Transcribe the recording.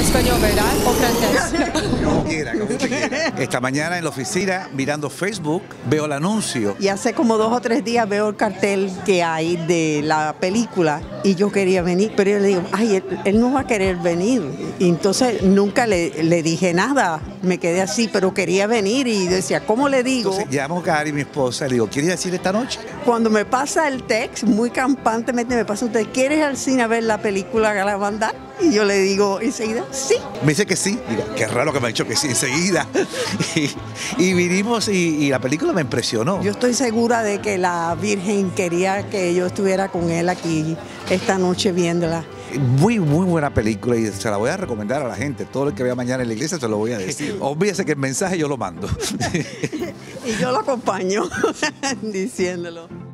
español, ¿verdad? Como quiera, como usted quiera. Esta mañana en la oficina, mirando Facebook, veo el anuncio. Y hace como dos o tres días veo el cartel que hay de la película y yo quería venir, pero yo le digo, ay, él, él no va a querer venir. Y entonces nunca le, le dije nada, me quedé así, pero quería venir y decía, ¿cómo le digo? Entonces llamo a Cari, mi esposa, y le digo, ¿quieres decir esta noche? Cuando me pasa el text, muy campantemente me pasa usted, ¿quieres ir al cine a ver la película que la van a dar? Y yo le digo enseguida, sí. Me dice que sí. Digo, qué raro que me ha dicho que sí enseguida. Y, y vinimos y, y la película me impresionó. Yo estoy segura de que la Virgen quería que yo estuviera con él aquí esta noche viéndola. Muy, muy buena película y se la voy a recomendar a la gente. Todo el que vea mañana en la iglesia se lo voy a decir. Olvídese que el mensaje yo lo mando. Y yo lo acompaño diciéndolo.